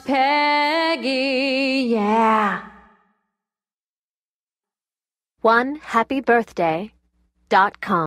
Peggy, yeah. One happy birthday dot com.